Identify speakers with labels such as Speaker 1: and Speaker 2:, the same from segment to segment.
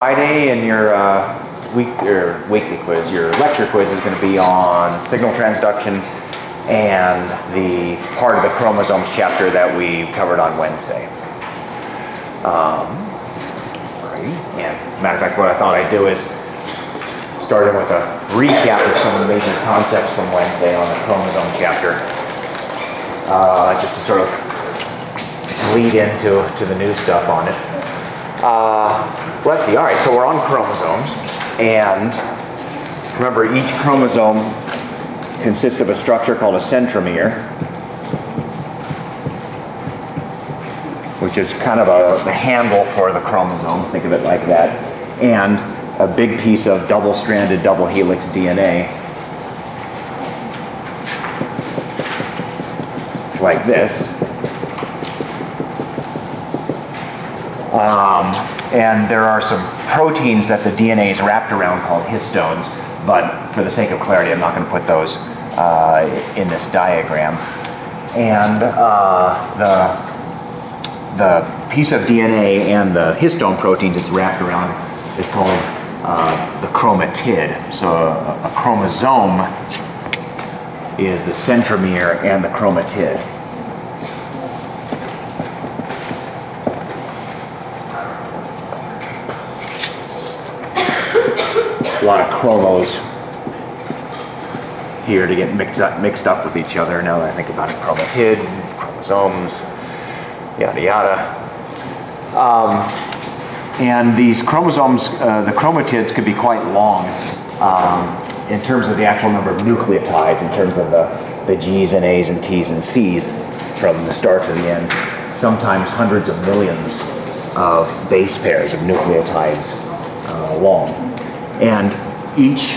Speaker 1: Friday and your uh, week or weekly quiz, your lecture quiz is going to be on signal transduction and the part of the chromosomes chapter that we covered on Wednesday. Um. And matter of fact, what I thought I'd do is start with a recap of some of the major concepts from Wednesday on the chromosome chapter, uh, just to sort of lead into to the new stuff on it. Uh, let's see, all right, so we're on chromosomes, and remember each chromosome consists of a structure called a centromere, which is kind of a, handle for the chromosome, think of it like that, and a big piece of double-stranded double helix DNA, like this. Um, and there are some proteins that the DNA is wrapped around called histones, but for the sake of clarity, I'm not going to put those uh, in this diagram. And uh, the, the piece of DNA and the histone proteins it's wrapped around is called uh, the chromatid. So a, a chromosome is the centromere and the chromatid. Lot of chromos here to get mixed up, mixed up with each other. Now that I think about it, chromatid, chromosomes, yada yada. Um, and these chromosomes, uh, the chromatids could be quite long um, in terms of the actual number of nucleotides, in terms of the, the G's and A's and T's and C's from the start to the end. Sometimes hundreds of millions of base pairs of nucleotides uh, long. And each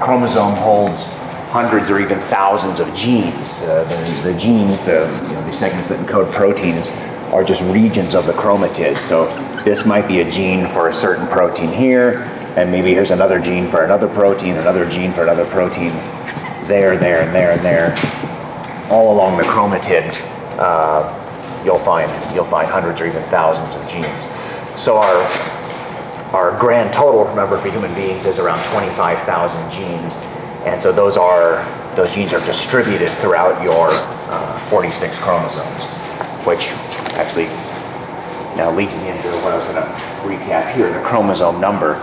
Speaker 1: chromosome holds hundreds or even thousands of genes. Uh, the, the, genes, the, you know, the segments that encode proteins, are just regions of the chromatid. So this might be a gene for a certain protein here, and maybe here's another gene for another protein, another gene for another protein, there, there, and there, and there. All along the chromatid, uh, you'll find you'll find hundreds or even thousands of genes. So our our grand total, remember, for human beings is around 25,000 genes. And so those are those genes are distributed throughout your uh, 46 chromosomes, which actually now leads me into what I was going to recap here, the chromosome number.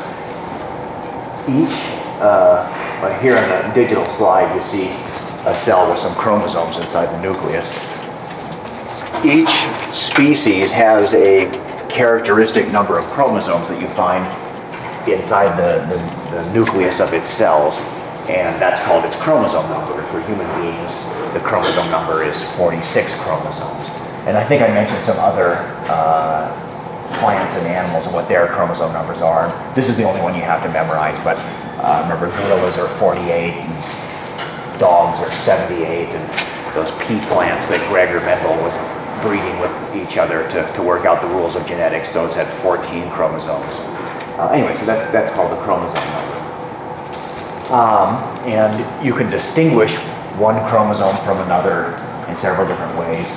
Speaker 1: Each, uh, here on the digital slide, you see a cell with some chromosomes inside the nucleus. Each species has a characteristic number of chromosomes that you find inside the, the, the, nucleus of its cells, and that's called its chromosome number. For human beings, the chromosome number is 46 chromosomes. And I think I mentioned some other uh, plants and animals and what their chromosome numbers are. This is the only one you have to memorize, but uh, remember gorillas are 48, and dogs are 78, and those pea plants that Gregor Mendel was breeding with each other to, to work out the rules of genetics. Those had 14 chromosomes. Uh, anyway, so that's, that's called the chromosome number. Um, and you can distinguish one chromosome from another in several different ways.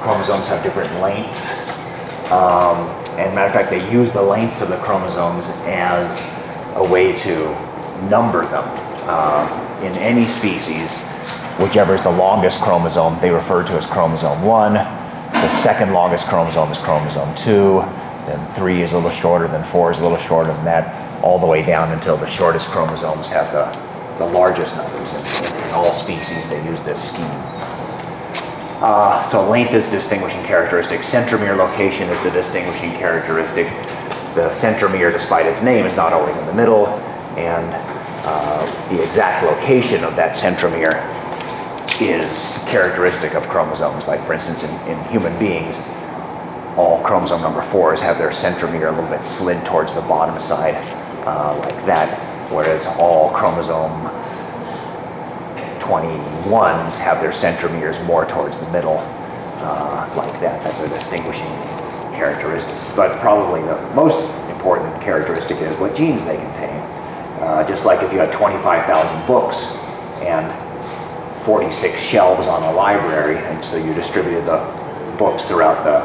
Speaker 1: Chromosomes have different lengths. Um, and matter of fact, they use the lengths of the chromosomes as a way to number them. Uh, in any species, whichever is the longest chromosome, they refer to as chromosome 1 the second longest chromosome is chromosome 2, then 3 is a little shorter, then 4 is a little shorter than that, all the way down until the shortest chromosomes have the, the largest numbers. In, in all species, they use this scheme. Uh, so length is distinguishing characteristic. Centromere location is the distinguishing characteristic. The centromere, despite its name, is not always in the middle, and uh, the exact location of that centromere is characteristic of chromosomes. Like for instance, in, in human beings, all chromosome number fours have their centromere a little bit slid towards the bottom side, uh, like that, whereas all chromosome 21s have their centromeres more towards the middle, uh, like that. That's a distinguishing characteristic. But probably the most important characteristic is what genes they contain. Uh, just like if you had 25,000 books and 46 shelves on a library, and so you distributed the books throughout the,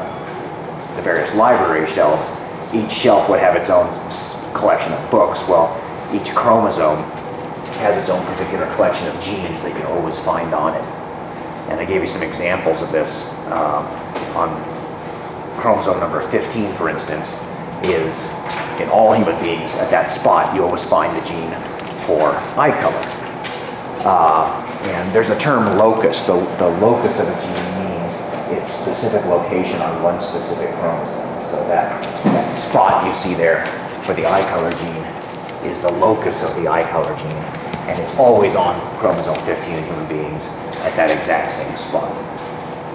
Speaker 1: the various library shelves. Each shelf would have its own collection of books. Well, each chromosome has its own particular collection of genes that you always find on it. And I gave you some examples of this um, on chromosome number 15, for instance, is in all human beings, at that spot, you always find the gene for eye color. Uh, and there's a term locus. The, the locus of a gene means its specific location on one specific chromosome. So that, that spot you see there for the eye color gene is the locus of the eye color gene. And it's always on chromosome 15 in human beings at that exact same spot.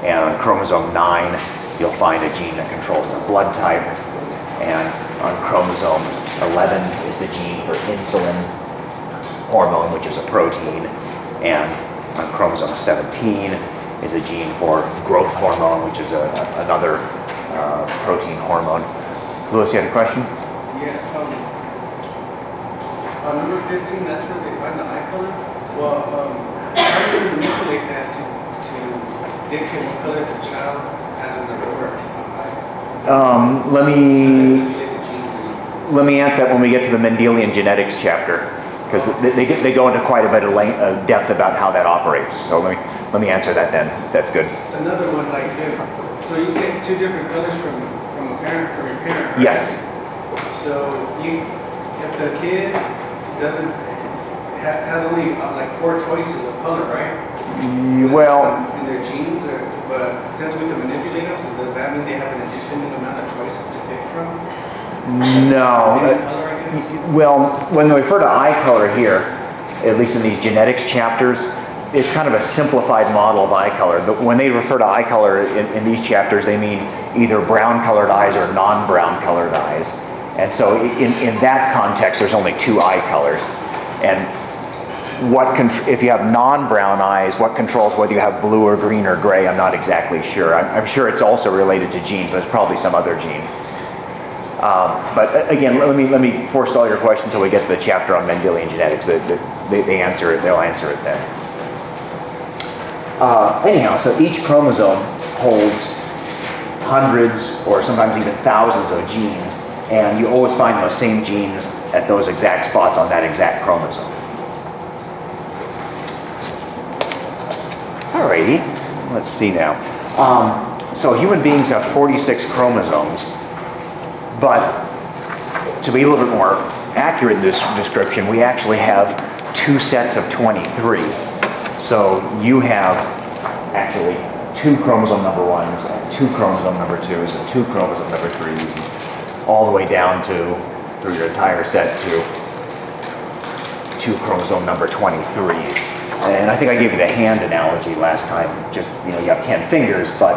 Speaker 1: And on chromosome 9, you'll find a gene that controls the blood type. And on chromosome 11 is the gene for insulin hormone, which is a protein. And on chromosome 17 is a gene for growth hormone, which is a, another uh, protein hormone. Louis, you had a question?
Speaker 2: Yes. um, on number fifteen, that's where they find the eye color. Well, um, how do you manipulate that to, to dictate what color the child has when they're born?
Speaker 1: Um, let me let me answer that when we get to the Mendelian genetics chapter, because they, they, they go into quite a bit of length, uh, depth about how that operates. So let me let me answer that then. That's good.
Speaker 2: Another one, like, if, so you get two different colors from, from a parent, from your parent, right?
Speaker 1: Yes.
Speaker 2: So you, if the kid doesn't, ha, has only uh, like four choices of color, right?
Speaker 1: Well,
Speaker 2: In their genes, or, but since we can manipulate them, so does that mean they have an infinite amount of choices to pick from?
Speaker 1: no. Well, when they refer to eye color here, at least in these genetics chapters, it's kind of a simplified model of eye color. But when they refer to eye color in, in these chapters, they mean either brown colored eyes or non-brown colored eyes. And so in, in that context, there's only two eye colors. And what if you have non-brown eyes, what controls whether you have blue or green or gray? I'm not exactly sure. I'm, I'm sure it's also related to genes, but it's probably some other gene. Um, but uh, again, let me let me forestall your question until we get to the chapter on Mendelian genetics. They, they, they answer it. They'll answer it then. Uh, anyhow, so each chromosome holds hundreds or sometimes even thousands of genes, and you always find those same genes at those exact spots on that exact chromosome. Alrighty, let's see now. Um, so human beings have 46 chromosomes, but to be a little bit more accurate in this description, we actually have two sets of 23. So you have actually two chromosome number ones, and two chromosome number twos, and two chromosome number threes, all the way down to, through your entire set to two chromosome number 23. And I think I gave you the hand analogy last time. Just, you know, you have 10 fingers, but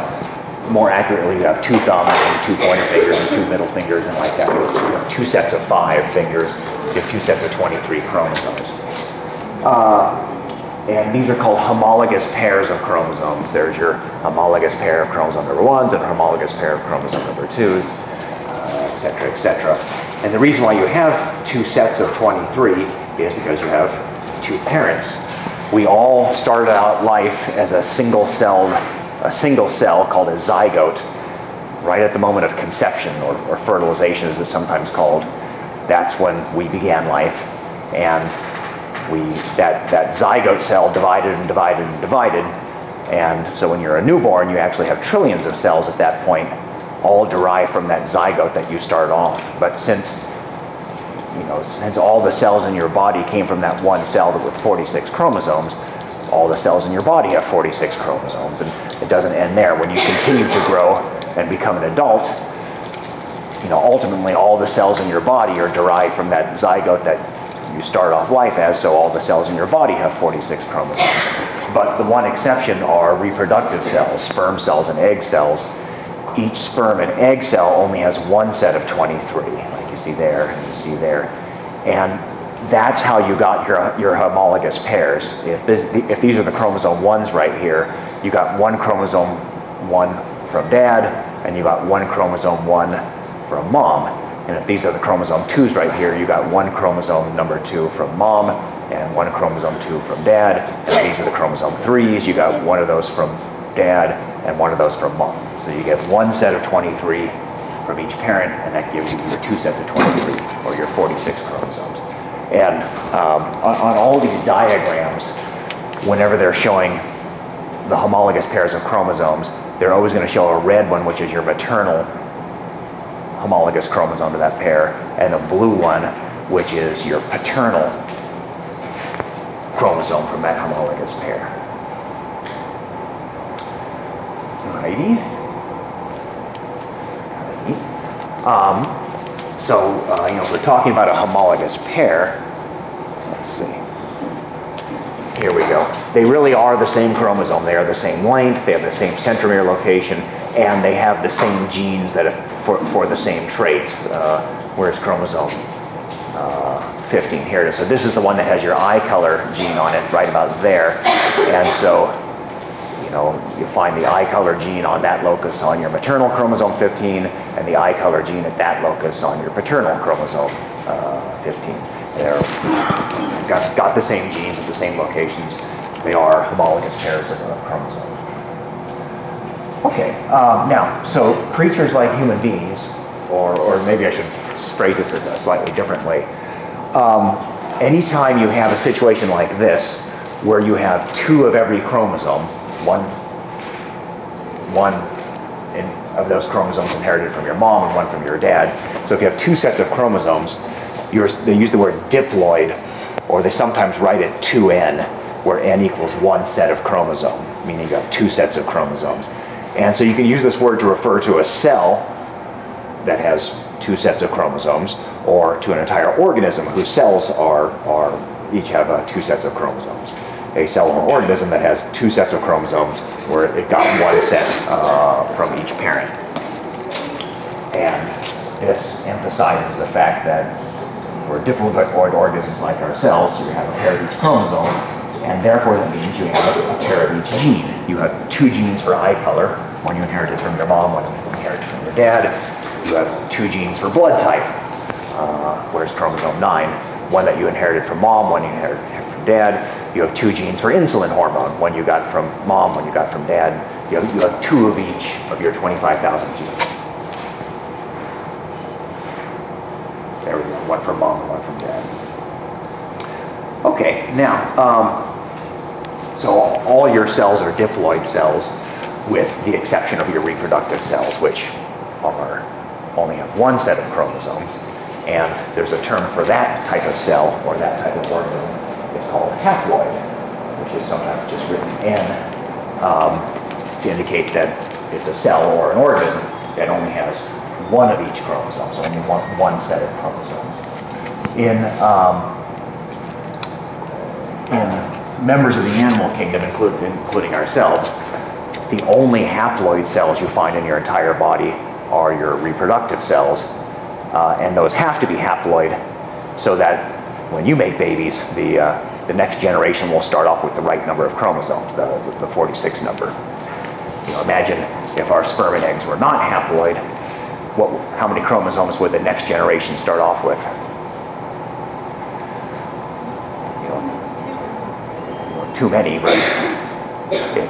Speaker 1: more accurately, you have two thumbs and two pointer fingers and two middle fingers and like that. You have two sets of five fingers. You have two sets of 23 chromosomes. Uh, and these are called homologous pairs of chromosomes. There's your homologous pair of chromosome number ones and a homologous pair of chromosome number twos, uh, et cetera, et cetera. And the reason why you have two sets of 23 is because you have two parents. We all started out life as a single celled, a single cell called a zygote, right at the moment of conception or, or fertilization as it's sometimes called. That's when we began life. And we, that, that zygote cell divided and divided and divided. And so when you're a newborn, you actually have trillions of cells at that point, all derived from that zygote that you started off. But since, you know, since all the cells in your body came from that one cell that with 46 chromosomes, all the cells in your body have 46 chromosomes. And it doesn't end there. When you continue to grow and become an adult, you know, ultimately all the cells in your body are derived from that zygote that you start off life as, so all the cells in your body have 46 chromosomes. But the one exception are reproductive cells, sperm cells and egg cells. Each sperm and egg cell only has one set of 23, like you see there and you see there. And that's how you got your, your homologous pairs. If, this, if these are the chromosome ones right here, you got one chromosome one from dad, and you got one chromosome one from mom. And if these are the chromosome twos right here, you got one chromosome number two from mom and one chromosome two from dad. And these are the chromosome threes, you got one of those from dad and one of those from mom. So you get one set of 23 from each parent, and that gives you your two sets of 23, or your 46 chromosomes. And um, on, on all these diagrams, whenever they're showing the homologous pairs of chromosomes, they're always going to show a red one, which is your maternal homologous chromosome to that pair, and a blue one, which is your paternal chromosome from that homologous pair. Alrighty. Um, so, uh, you know, if we're talking about a homologous pair, let's see. Here we go. They really are the same chromosome. They are the same length, they have the same centromere location, and they have the same genes that for, for the same traits. Uh, where's chromosome uh, 15? Here it is. So this is the one that has your eye color gene on it, right about there. And so you know, you find the eye color gene on that locus on your maternal chromosome 15 and the eye color gene at that locus on your paternal chromosome uh, 15. They're got, got the same genes at the same locations. They are homologous pairs of chromosomes. Okay, um, now, so creatures like human beings, or, or maybe I should phrase this in a slightly different way. Um, anytime you have a situation like this, where you have two of every chromosome, one, one in, of those chromosomes inherited from your mom and one from your dad. So if you have two sets of chromosomes, they use the word diploid, or they sometimes write it 2n, where n equals one set of chromosome, meaning you have two sets of chromosomes. And so you can use this word to refer to a cell that has two sets of chromosomes, or to an entire organism whose cells are, are each have uh, two sets of chromosomes a cell or organism that has two sets of chromosomes where it got one set uh, from each parent. And this emphasizes the fact that for diploid organisms like ourselves, you have a pair of each chromosome, and therefore that means you have a pair of each gene. You have two genes for eye color, one you inherited from your mom, one you inherited from your dad. You have two genes for blood type, uh, where's chromosome 9, one that you inherited from mom, one you inherited from dad you have two genes for insulin hormone, one you got from mom, one you got from dad. You have, you have two of each of your 25,000 genes. There we go, one from mom and one from dad. Okay, now, um, so all your cells are diploid cells with the exception of your reproductive cells, which are only have one set of chromosomes. And there's a term for that type of cell or that type of organism It's called haploid, which is sometimes just written N um, to indicate that it's a cell or an organism that only has one of each chromosome, so only one, one set of chromosomes. In, um, members of the animal kingdom, including, including ourselves, the only haploid cells you find in your entire body are your reproductive cells, uh, and those have to be haploid so that when you make babies, the, uh, the next generation will start off with the right number of chromosomes, the, the 46 number. You know, imagine if our sperm and eggs were not haploid, what, how many chromosomes would the next generation start off with? You know, too many, but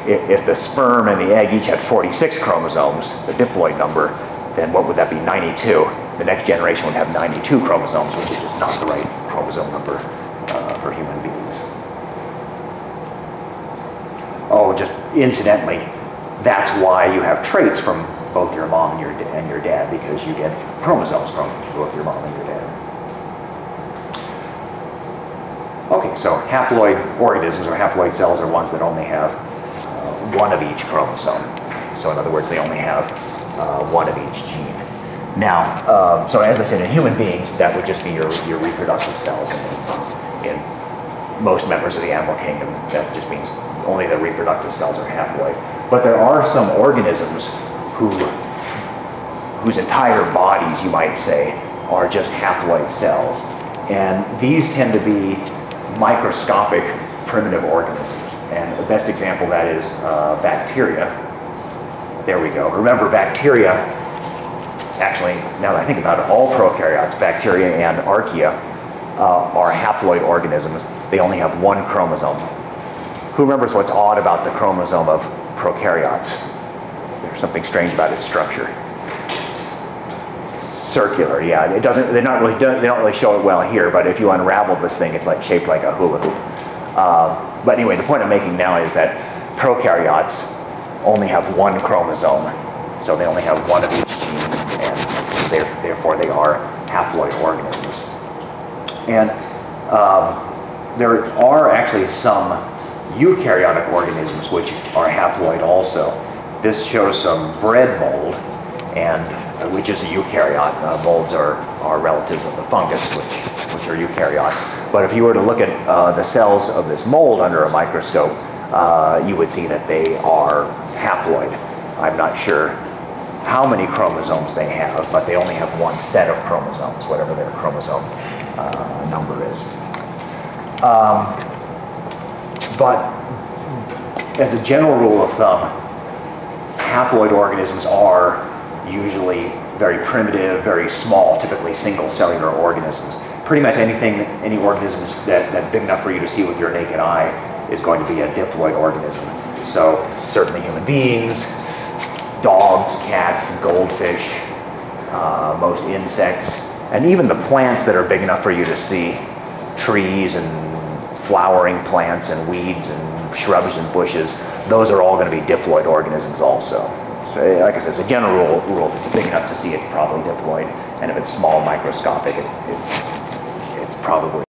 Speaker 1: if, if the sperm and the egg each had 46 chromosomes, the diploid number, then what would that be, 92? The next generation would have 92 chromosomes, which is just not the right chromosome number uh, for human beings. Oh, just incidentally, that's why you have traits from both your mom and your, and your dad, because you get chromosomes from both your mom and your dad. Okay, so haploid organisms or haploid cells are ones that only have uh, one of each chromosome. So in other words, they only have uh, one of each gene. Now, um, so as I said, in human beings, that would just be your, your reproductive cells. In, in most members of the animal kingdom, that just means only the reproductive cells are haploid. But there are some organisms who, whose entire bodies, you might say, are just haploid cells. And these tend to be microscopic primitive organisms. And the best example of that is uh, bacteria. There we go. Remember, bacteria actually, now that I think about it, all prokaryotes, bacteria and archaea, uh, are haploid organisms. They only have one chromosome. Who remembers what's odd about the chromosome of prokaryotes? There's something strange about its structure. Circular, yeah. It doesn't, they're not really, they don't really show it well here, but if you unravel this thing, it's like shaped like a hula hoop. Uh, but anyway, the point I'm making now is that prokaryotes only have one chromosome, so they only have one of each gene, and therefore they are haploid organisms. And um, there are actually some eukaryotic organisms which are haploid also. This shows some bread mold, and which is a eukaryote. Uh, molds are, are relatives of the fungus, which, which are eukaryotes. But if you were to look at uh, the cells of this mold under a microscope, uh, you would see that they are haploid. I'm not sure how many chromosomes they have, but they only have one set of chromosomes, whatever their chromosome uh, number is. Um, but as a general rule of thumb, haploid organisms are usually very primitive, very small, typically single cellular organisms. Pretty much anything, any organism that, that's big enough for you to see with your naked eye is going to be a diploid organism. So certainly human beings, dogs, cats, goldfish, uh, most insects, and even the plants that are big enough for you to see, trees and flowering plants and weeds and shrubs and bushes, those are all going to be diploid organisms also. So eh, like I said, it's a general rule, rule. If it's big enough to see, it, probably diploid, and if it's small, microscopic, it, it's, it's probably